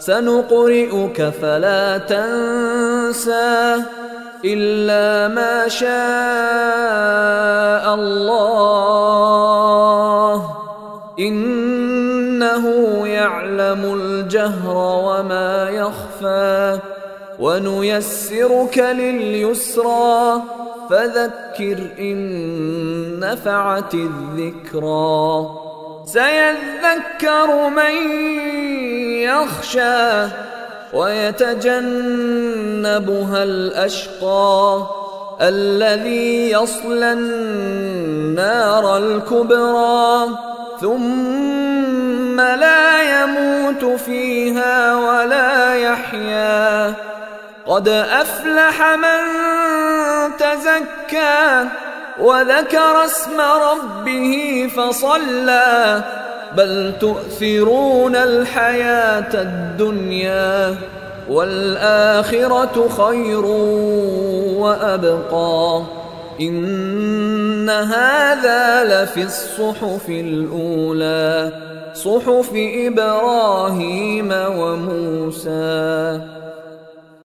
سنقرئك فلا تنسى إلا ما شاء الله. إنه يعلم الجهر وما يخفى. ونيسرك لليسرى. فذكر إن نفعت الذكرى. سيذكر من يخشى ويتجنبها الأشقى الذي يصلى النار الكبرى ثم لا يموت فيها ولا يحيا. قد أفلح من تزكى وذكر اسم ربه فصلى بل تؤثرون الحياة الدنيا والآخرة خير وأبقى. إن هذا لفي الصحف الأولى صحف إبراهيم وموسى.